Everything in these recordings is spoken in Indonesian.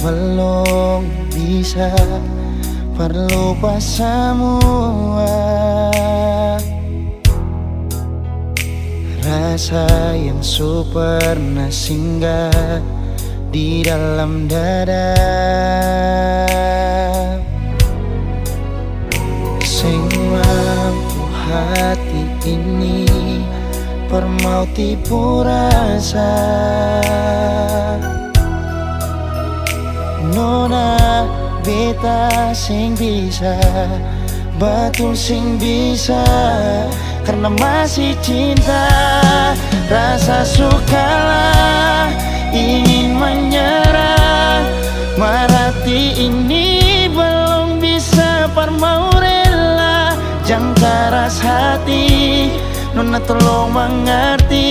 Belum bisa berlupa semua Yang super singgah di dalam dada. Sing hati ini permauti rasa. Nona beta sing bisa Betul sing bisa Karena masih cinta Rasa sukalah Ingin menyerah. Marati ini belum bisa Parmau rela. Jangan keras hati Nona tolong mengerti.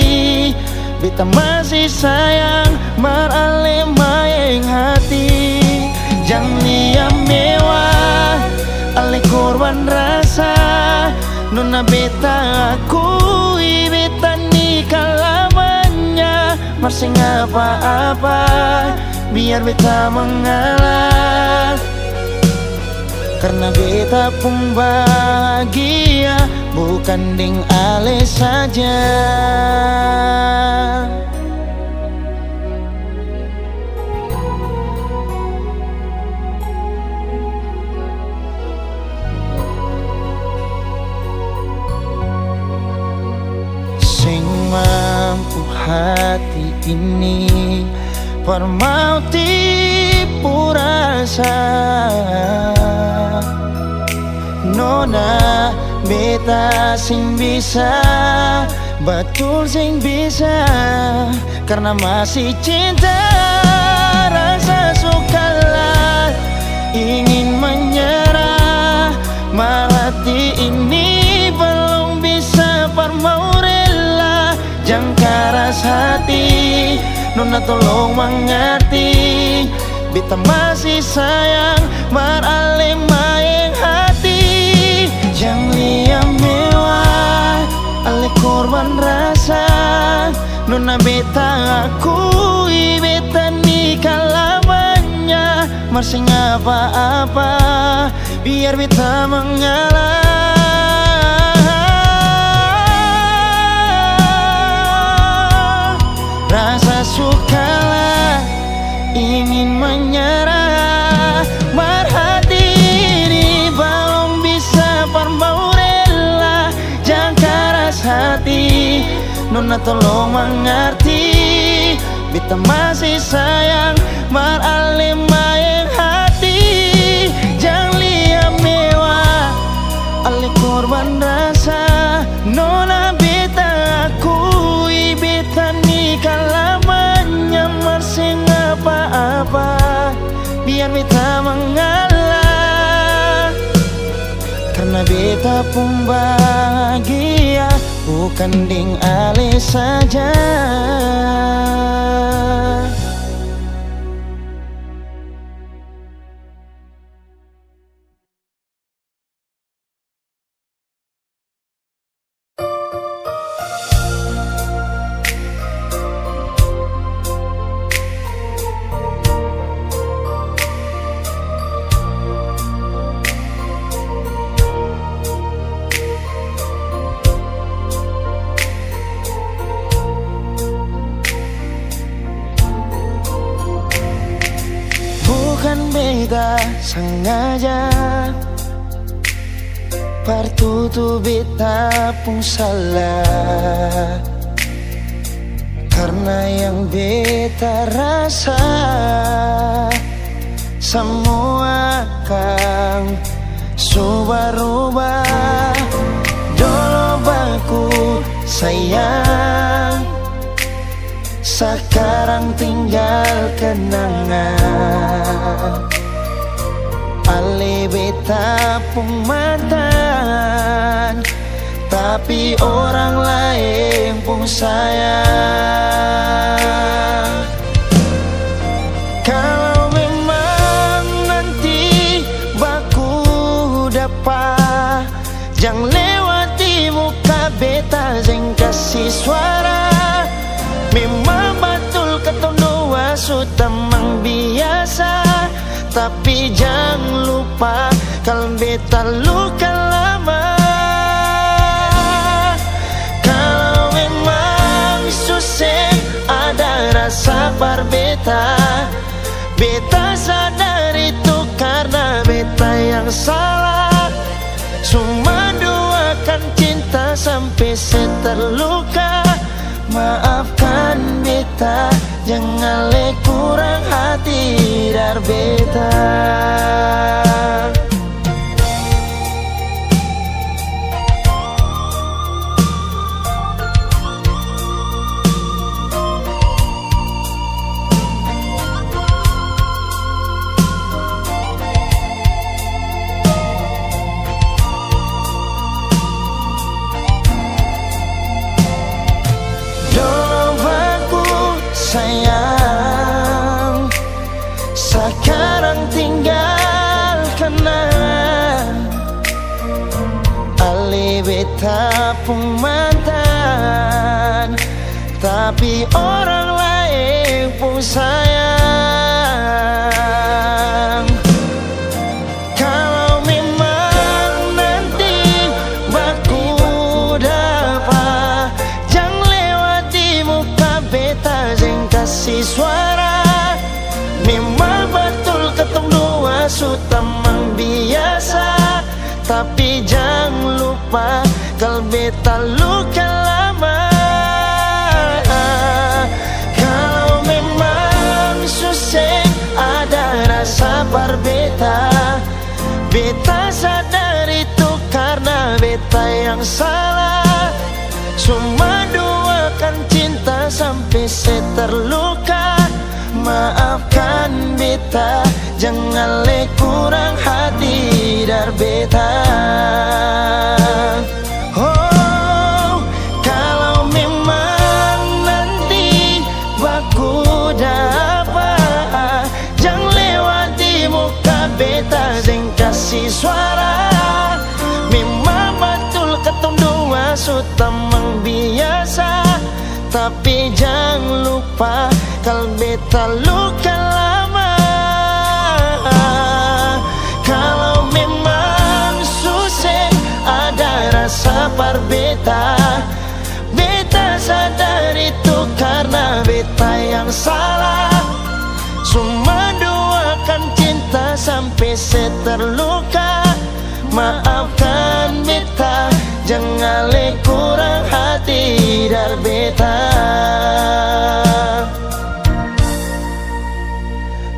Beta masih sayang Marale maeng hati. Jangan liam mewah Ale korban rasa. Nona beta nikah lamanya Masih apa-apa Biar beta mengalah. Karena beta pun bahagia Bukan ding ale saja hati ini. Permauti purasa Nona beta sing bisa Betul sing bisa. Karena masih cinta Rasa sukalah Ingin menyerah Malati ini keras hati Nona tolong mengerti. Beta masih sayang Marale maeng hati. Jangan liam mewah Ale korban rasa. Nona beta akui Beta nikah lamanya Masih apa-apa Biar beta mengalah ingin menyerah. Marhati ini belum bisa parmau rela. Jangan keras hati Nona tolong mengerti. Beta masih sayang Marale Biar beta mengalah Karena beta pun bahagia Bukan ding ale saja Partutu beta pun salah. Karena yang beta rasa Semua kan Subah-rubah Dolo baku sayang sekarang tinggal kenangan. Ale beta pun mantan Tak Tapi orang lain pun sayang. Kalau memang nanti baku dapat Jangan lewati muka beta Jangan kasih suara. Memang betul ketemu dua sutamang biasa Tapi jangan lupa Kalau beta luka lama. Kalau memang susah Ada rasa berbeta Beta sadar itu karena beta yang salah. Cuma doakan cinta sampai seterluka. Maafkan beta Jangan le kurang hati dar beta Orang lain pun sayang. Kalau memang nanti baku dapat Jangan lewati muka beta Jangan kasih suara. Memang betul ketemu dua sutamang biasa Tapi jangan lupa Kalau beta luka salah. Cuma doakan cinta sampai seterluka Maafkan beta Jangan le kurang hati dar beta. Oh, kalau memang nanti baku dapat Jangan lewati muka beta Jangan kasih suara dua sutamang biasa. Tapi jangan lupa Kalau beta luka lama. Kalau memang susah Ada rasa berbeda Beta sadar itu karena beta yang salah. Cuma doakan cinta sampai seterluka Maafkan beta Jangan le kurang hati dar beta.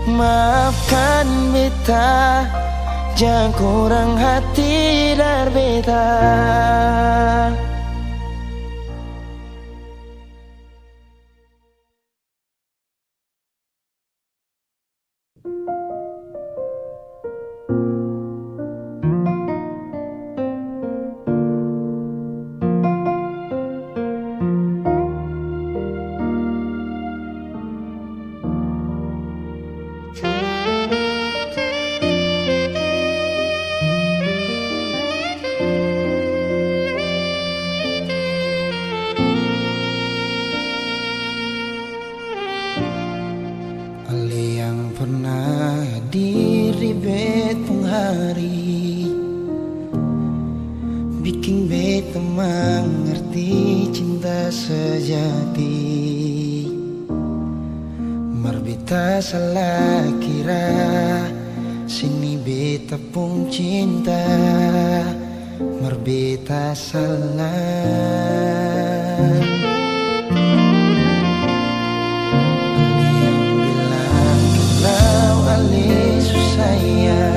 Maafkan beta Jangan kurang hati dar beta mengerti cinta sejati. Marbita salah kira Sini beta pun cinta. Marbita salah. Yang bilang kalau Ali susayang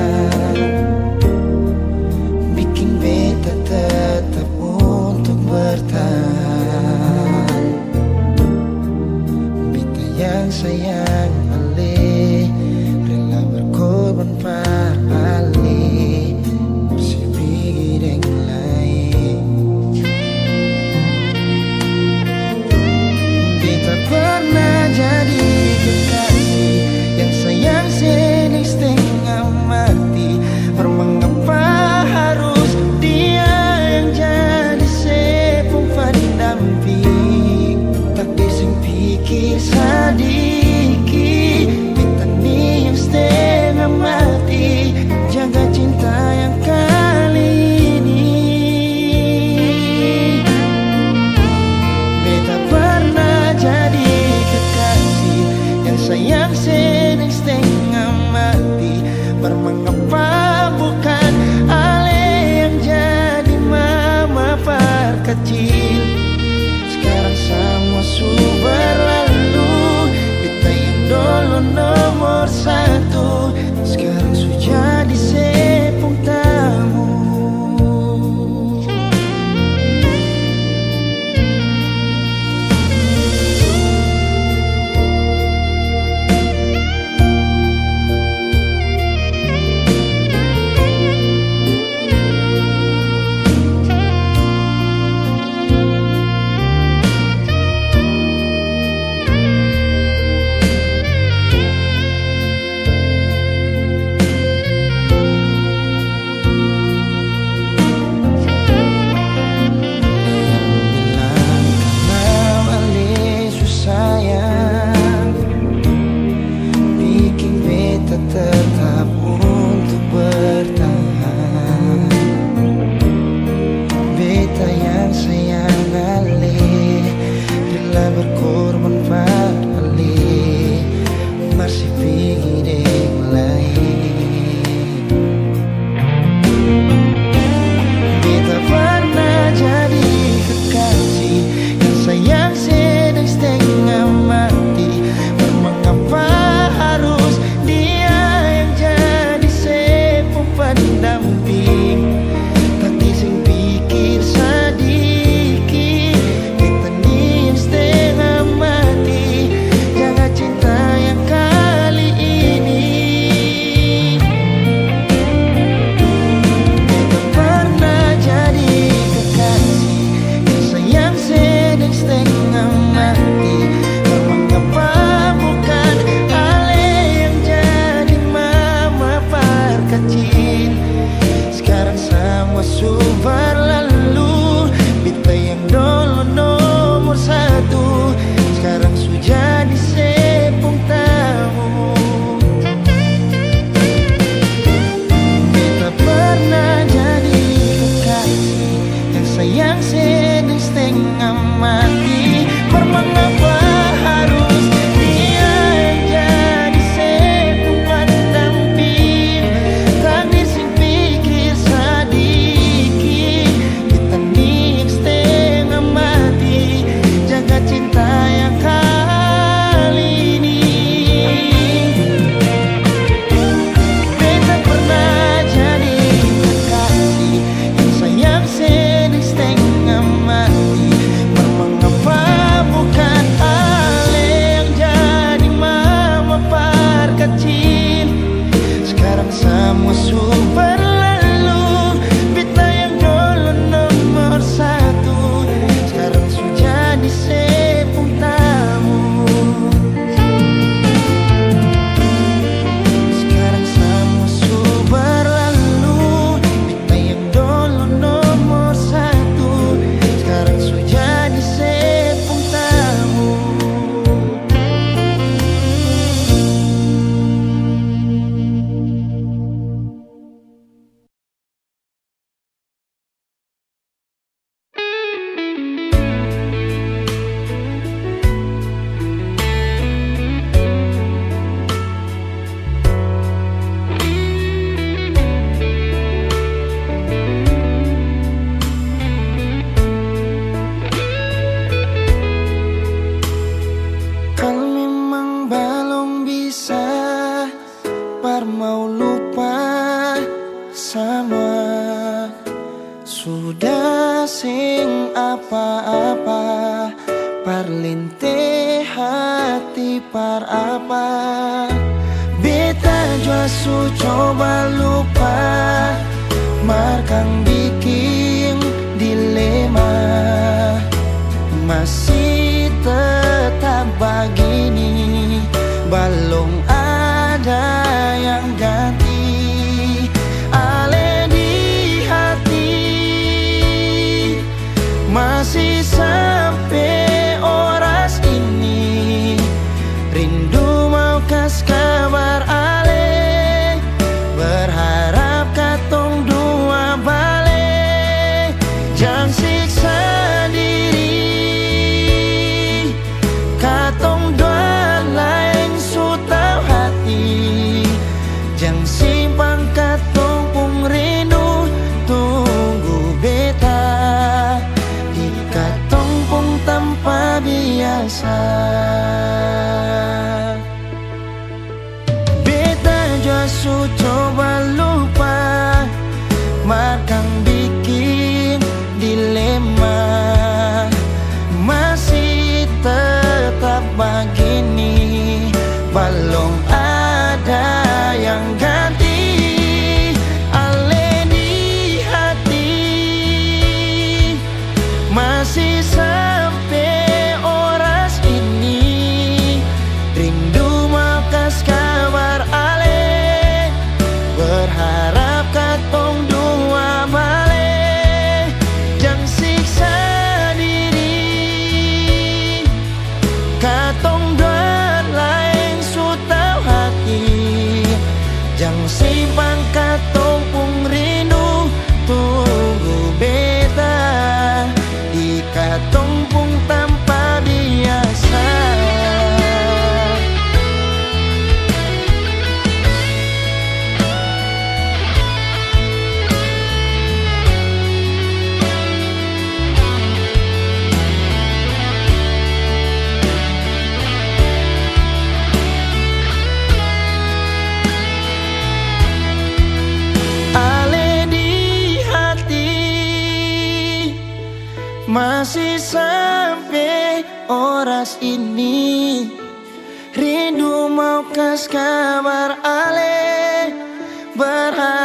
Berharap katong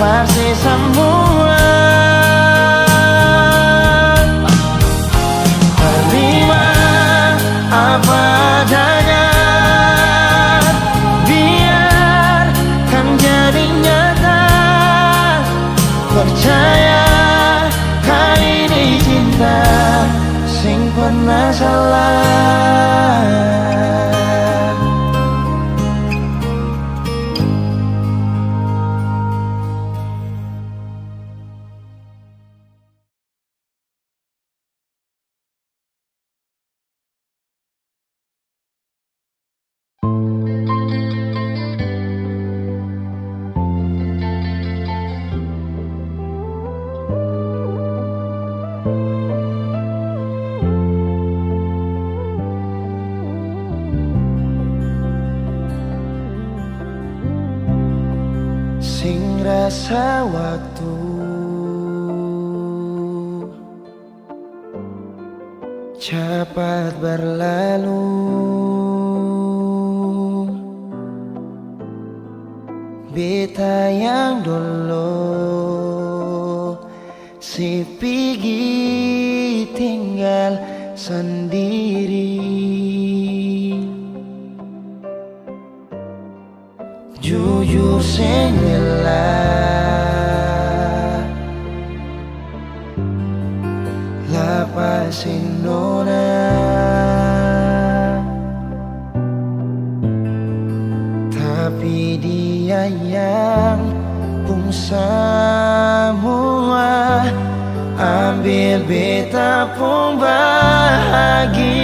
Pasti semua bahagia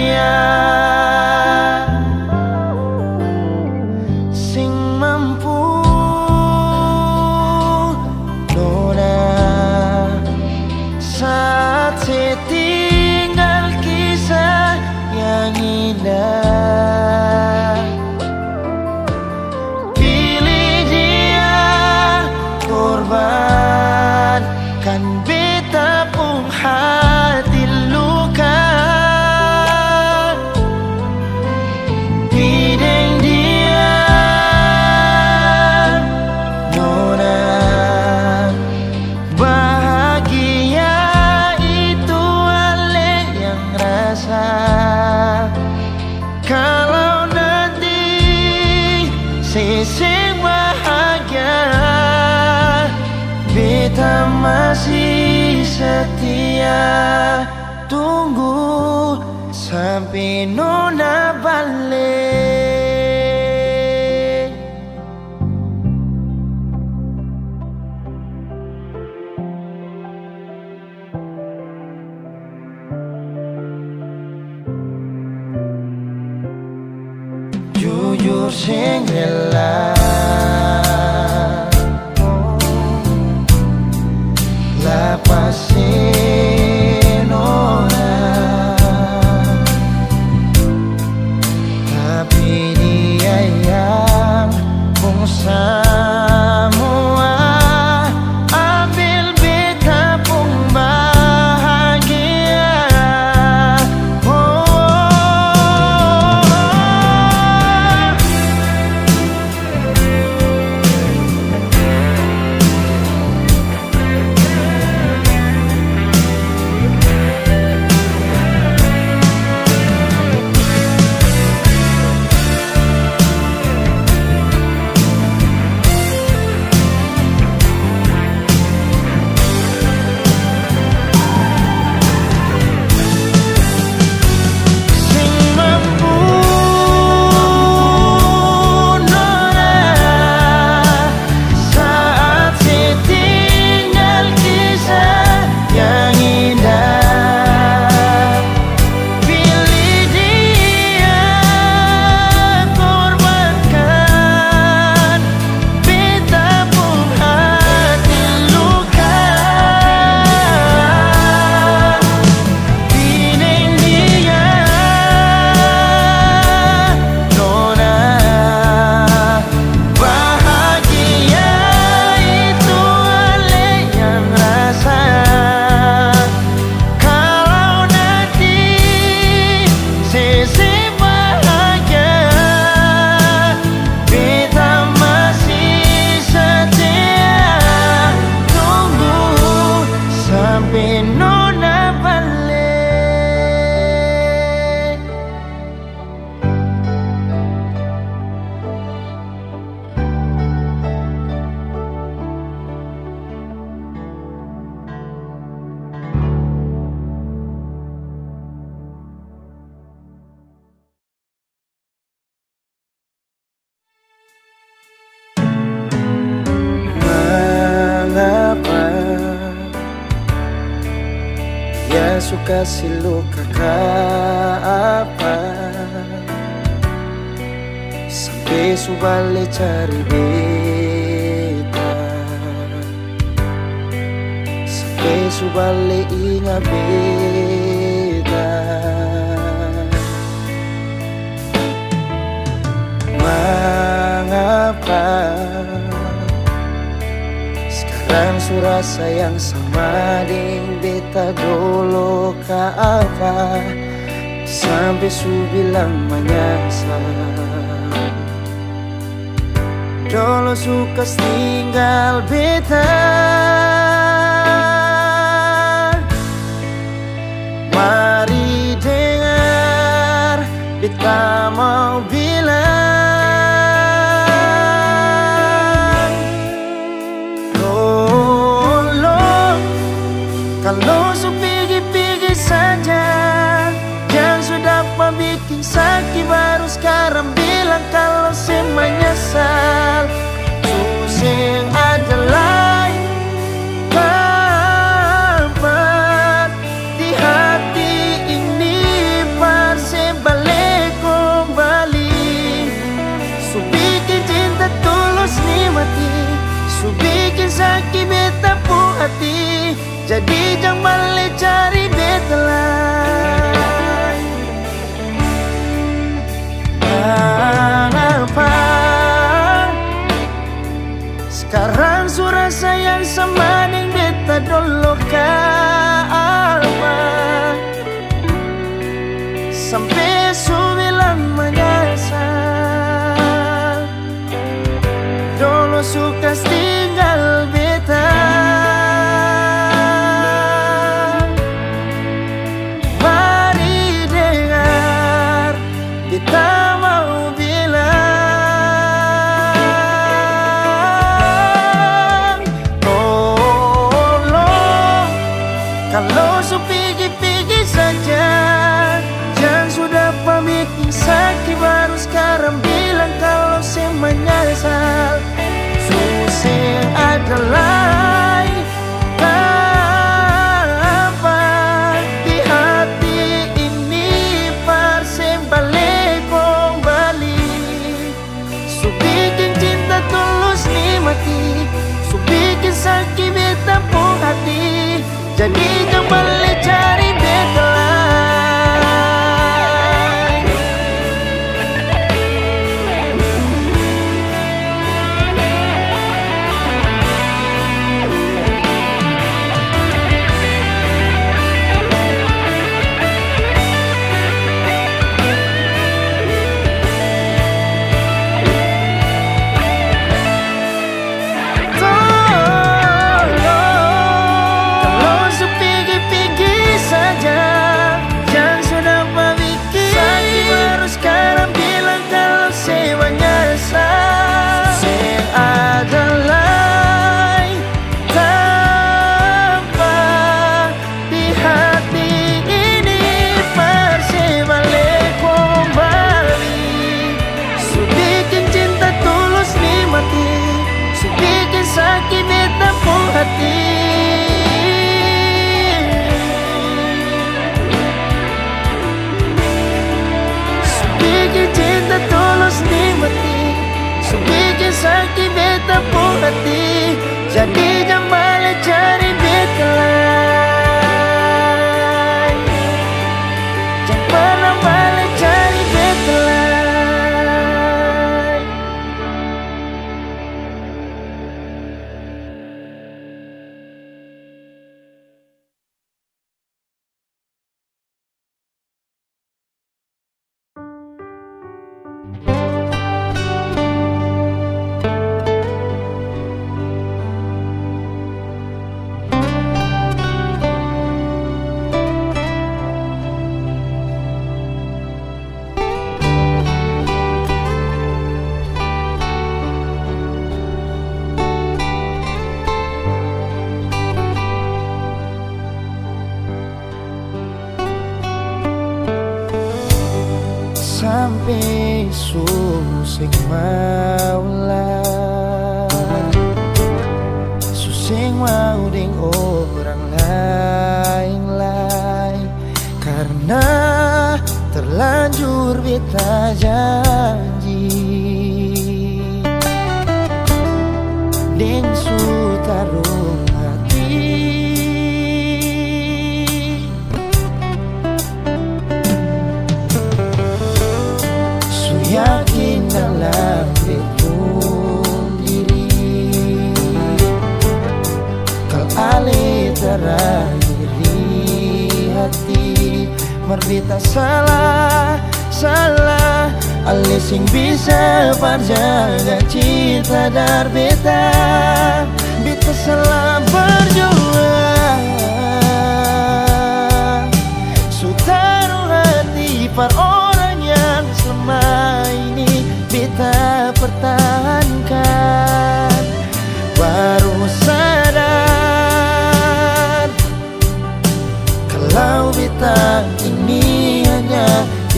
subale inga beta Mengapa Sekarang surah sayang sama ding beta dolo ka apa? Sampai su bilang menyasar Dolo suka tinggal beta dengar Kita mau bilang Tolong Kalau sepigi-pigi saja Yang sudah membuat sakit Baru sekarang bilang kalau semuanya salah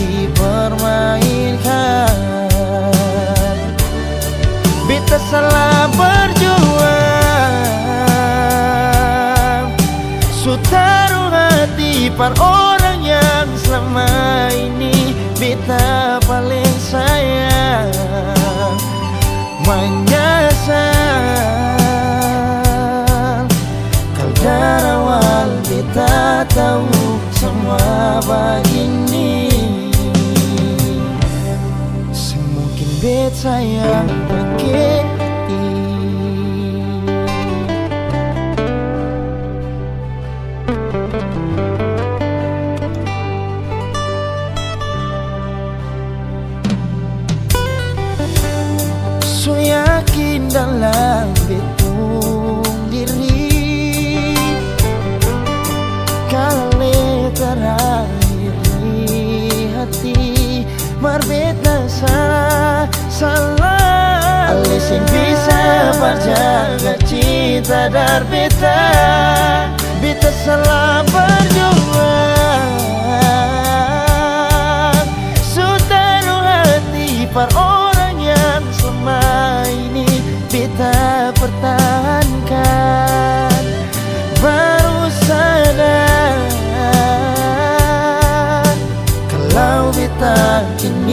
dipermainkan. Bita salah berjuang. Sutaruh hati par sayang uh, berjalan cinta dar beta Beta salah berjuang. Sutanu hati par orang yang selama ini Beta pertahankan. Baru sadar Kalau beta ini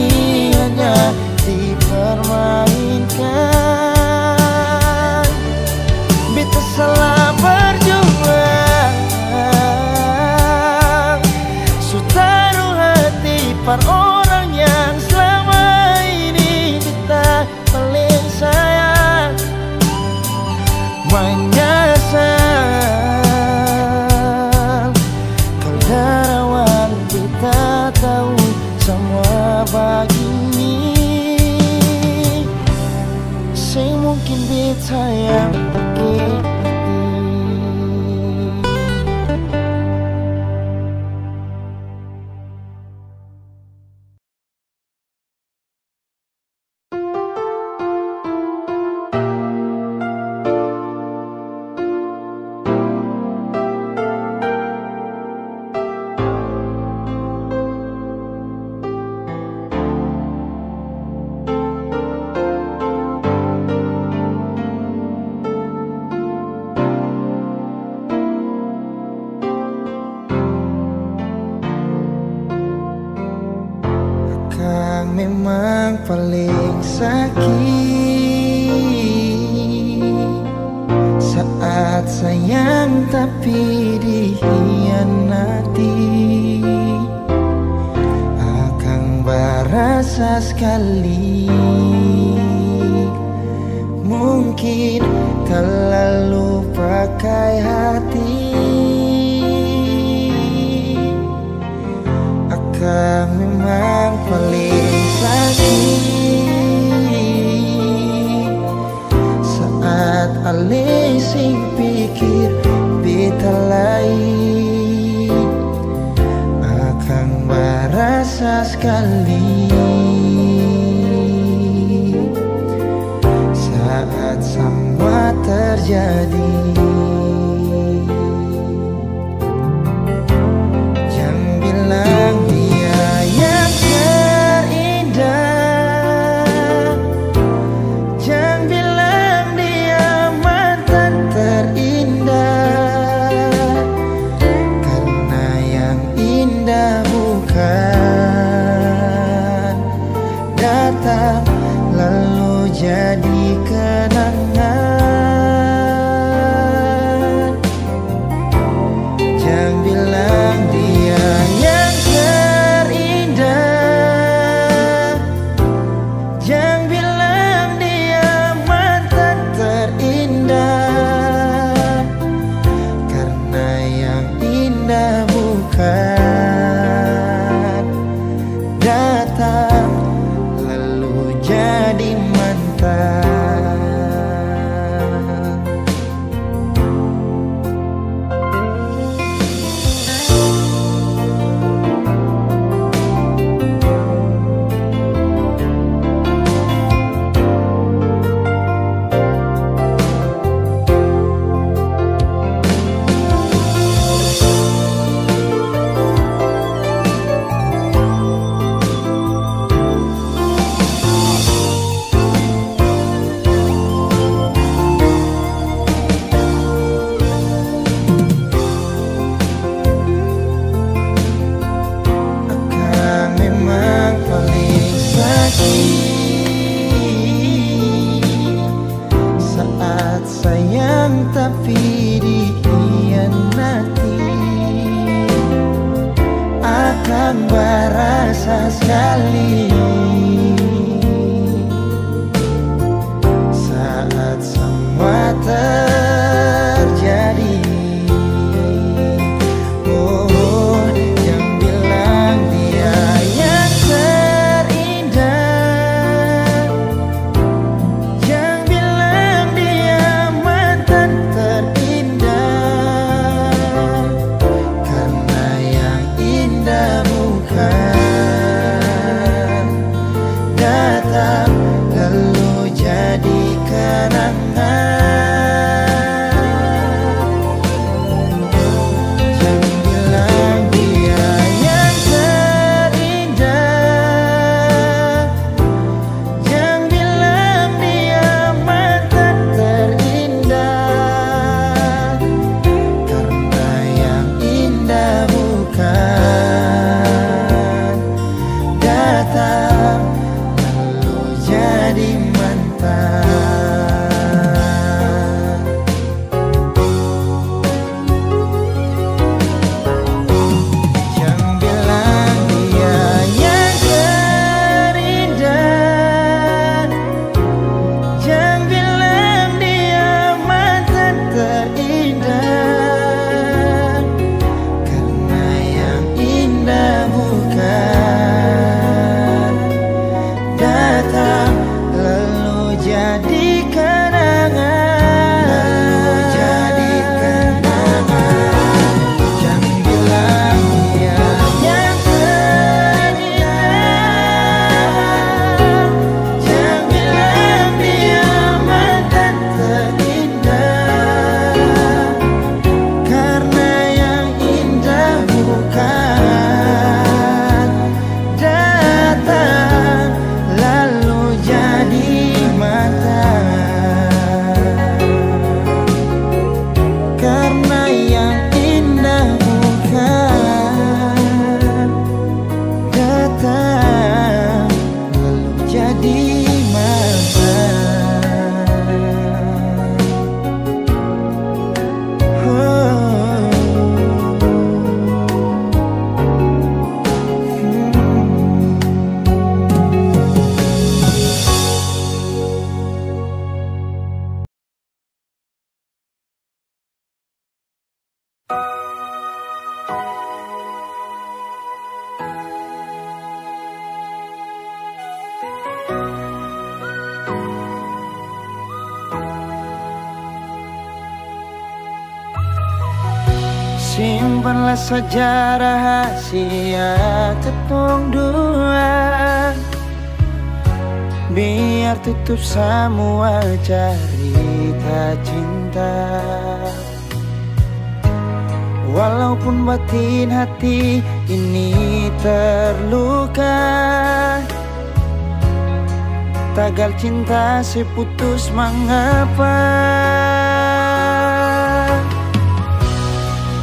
Sejarah rahasia ketong dua Biar tutup semua cerita cinta. Walaupun batin hati ini terluka Tagal cinta seputus mengapa?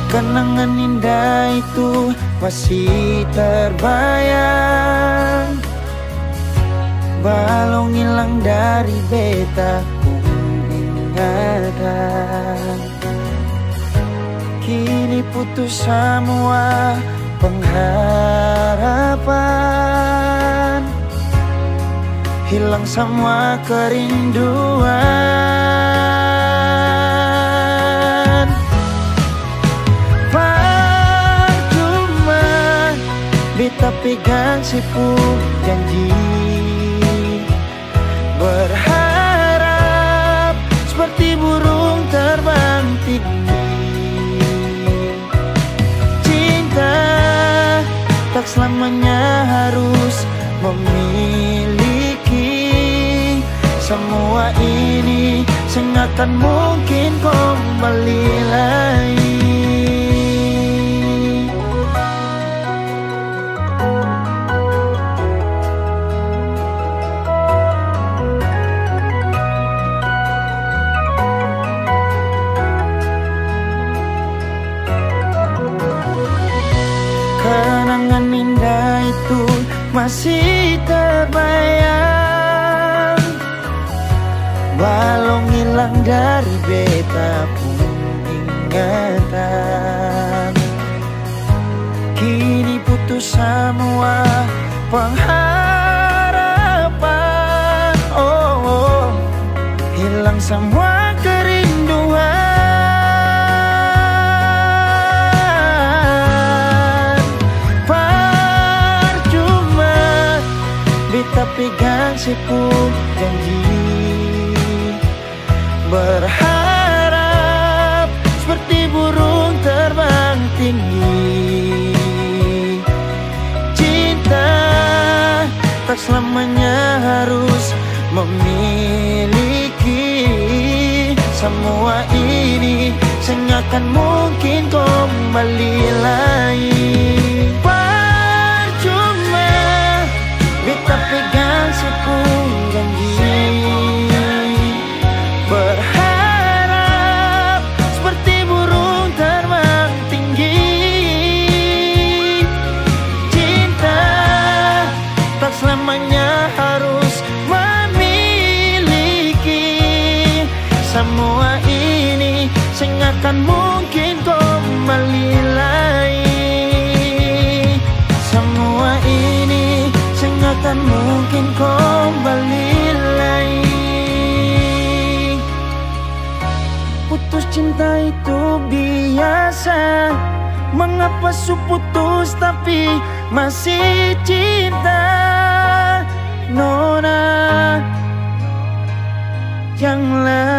Kenangan indah itu masih terbayang. Balong hilang dari beta ingatan Kini putus semua pengharapan. Hilang semua kerinduan. Beta pegang sipu janji Berharap seperti burung terbang tinggi. Cinta tak selamanya harus memiliki Semua ini sengakan mungkin kembali lagi masih terbayang. Walau hilang dari beta pun ingatan. Kini putus semua pengharapan. Oh, oh. Hilang semua pegang sipu janji Berharap seperti burung terbang tinggi. Cinta tak selamanya harus memiliki Semua ini sengakan mungkin kembali lagi sengakan mungkin kembali lagi Semua ini sengakan mungkin kembali lagi Putus cinta itu biasa. Mengapa su putus tapi masih cinta? Nona yang lain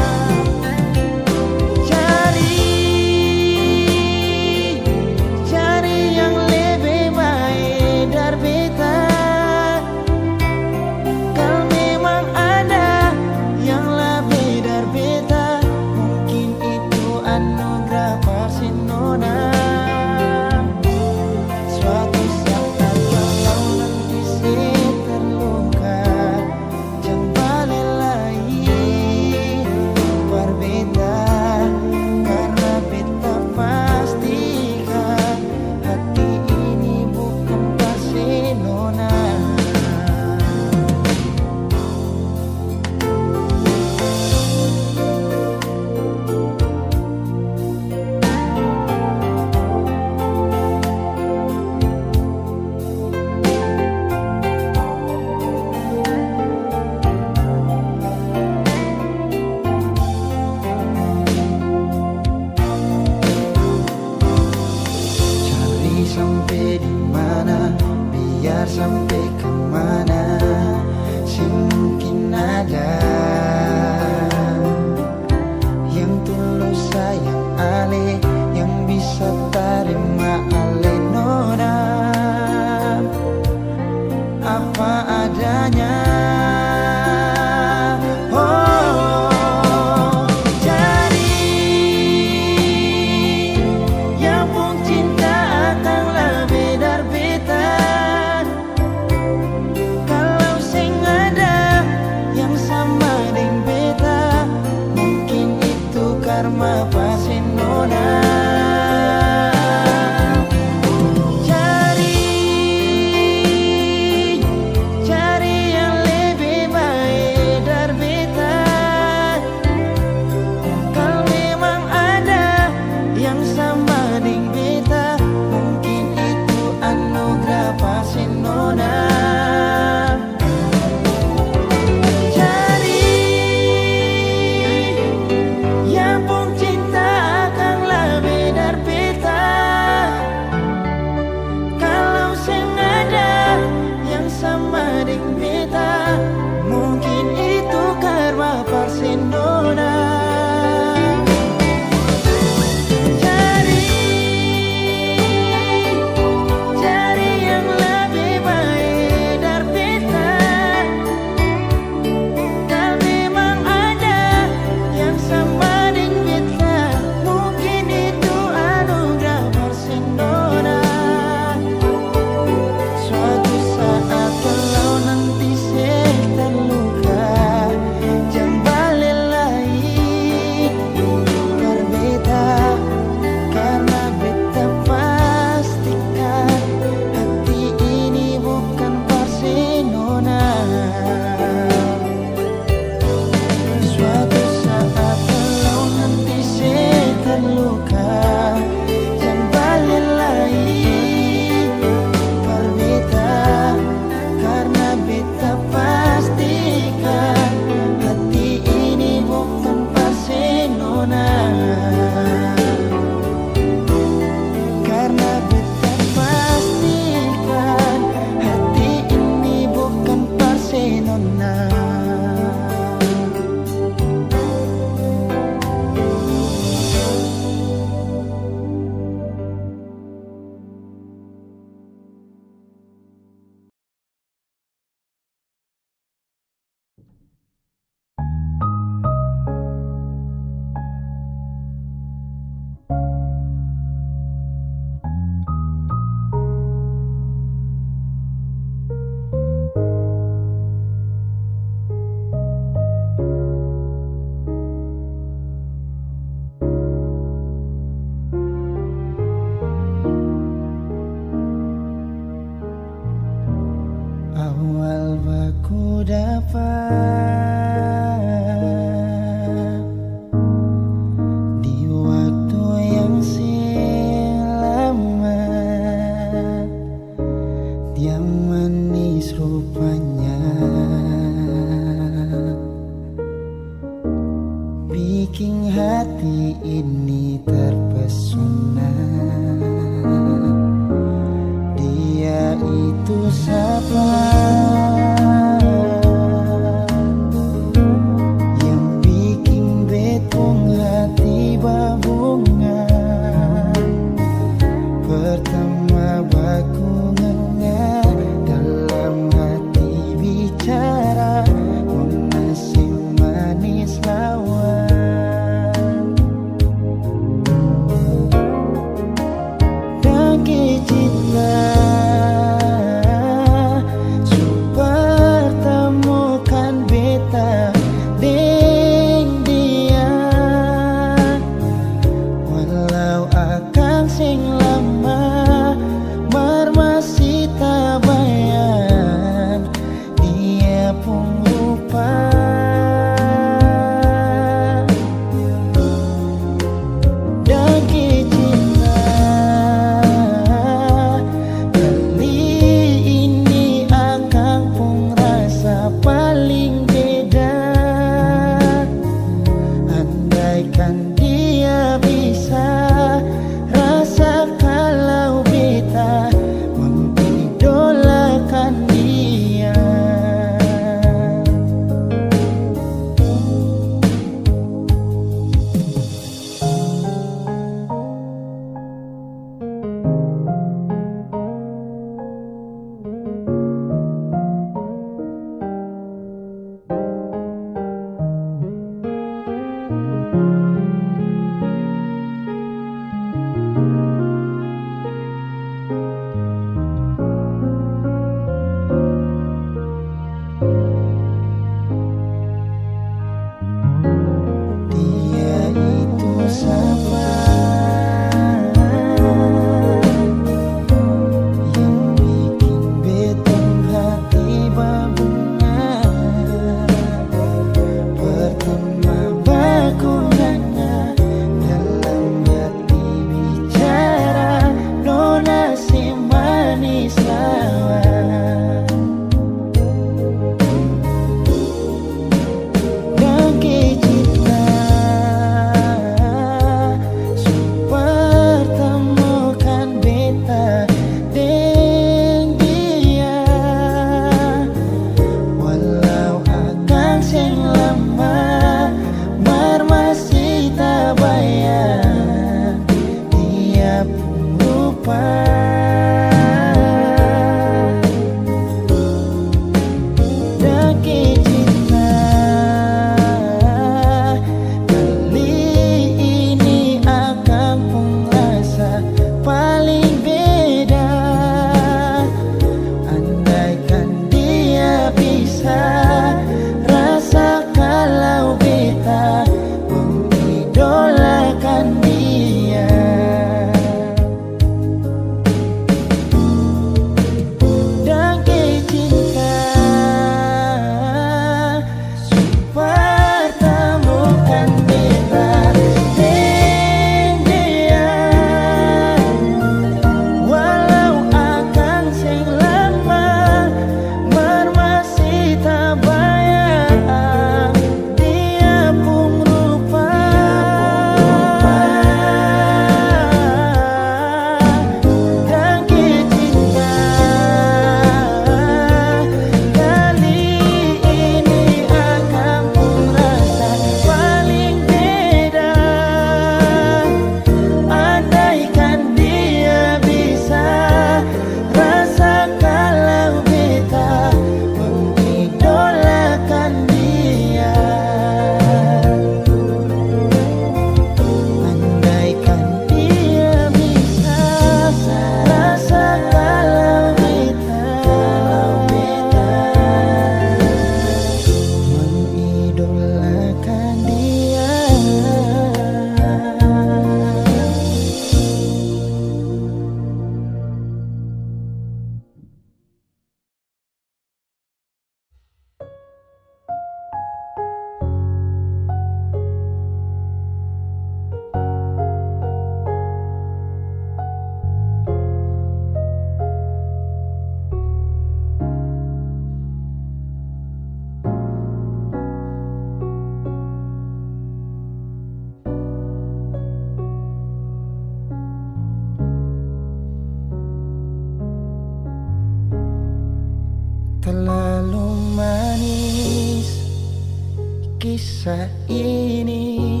kisah ini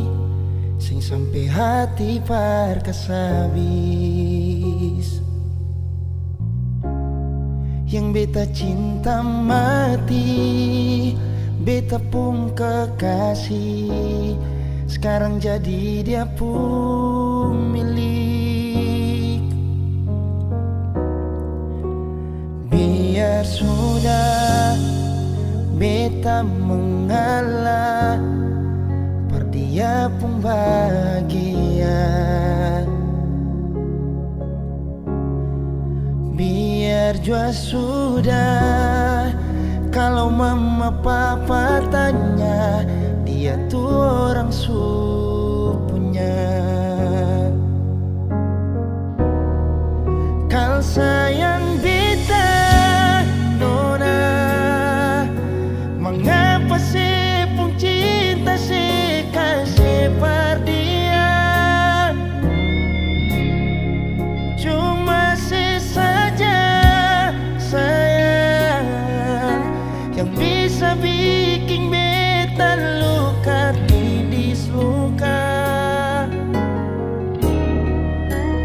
Sing sampai hati parkasabis Yang beta cinta mati Beta pun kekasih. Sekarang jadi dia pun milik. Biar sudah Beta mengalah Per dia pun bahagia. Biar jua sudah Kalau mama papa tanya Dia tuh orang supunya. Kal sayang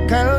Kalau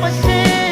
欢喜